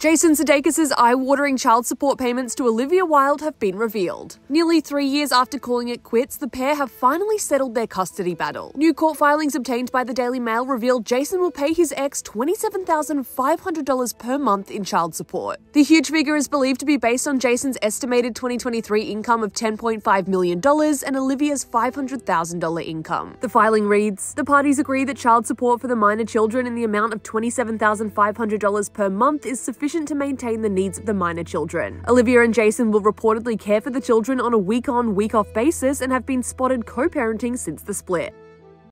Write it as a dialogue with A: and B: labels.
A: Jason Sudeikis' eye-watering child support payments to Olivia Wilde have been revealed. Nearly three years after calling it quits, the pair have finally settled their custody battle. New court filings obtained by the Daily Mail revealed Jason will pay his ex $27,500 per month in child support. The huge figure is believed to be based on Jason's estimated 2023 income of $10.5 million and Olivia's $500,000 income. The filing reads The parties agree that child support for the minor children in the amount of $27,500 per month is sufficient to maintain the needs of the minor children. Olivia and Jason will reportedly care for the children on a week on, week off basis and have been spotted co parenting since the split.